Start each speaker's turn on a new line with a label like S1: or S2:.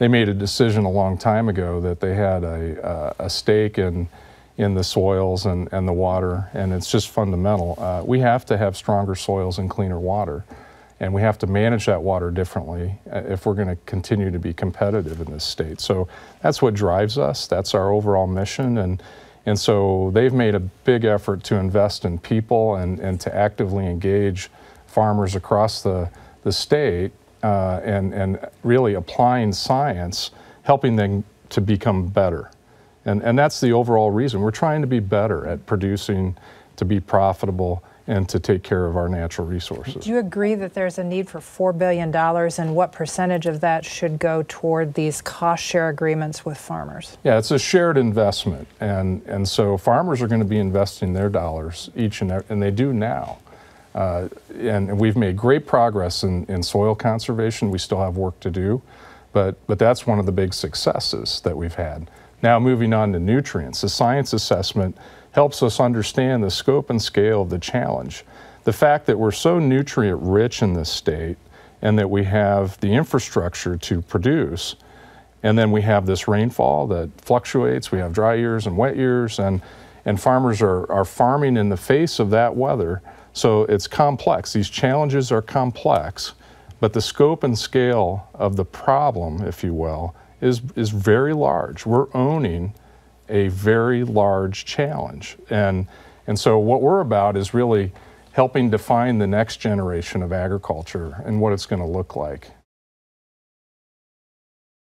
S1: they made a decision a long time ago that they had a, uh, a stake in in the soils and, and the water, and it's just fundamental. Uh, we have to have stronger soils and cleaner water, and we have to manage that water differently uh, if we're going to continue to be competitive in this state. So that's what drives us. That's our overall mission, and and so they've made a big effort to invest in people and, and to actively engage farmers across the, the state uh, and, and really applying science, helping them to become better. And, and that's the overall reason. We're trying to be better at producing, to be profitable, and to take care of our natural resources.
S2: Do you agree that there's a need for $4 billion and what percentage of that should go toward these cost share agreements with farmers?
S1: Yeah, it's a shared investment. And, and so farmers are going to be investing their dollars each and every, and they do now. Uh, and we've made great progress in, in soil conservation. We still have work to do, but, but that's one of the big successes that we've had. Now, moving on to nutrients, the science assessment helps us understand the scope and scale of the challenge. The fact that we're so nutrient rich in this state and that we have the infrastructure to produce, and then we have this rainfall that fluctuates, we have dry years and wet years, and, and farmers are, are farming in the face of that weather. So it's complex. These challenges are complex, but the scope and scale of the problem, if you will, is, is very large. We're owning a very large challenge. And, and so what we're about is really helping define the next generation of agriculture and what it's going to look like.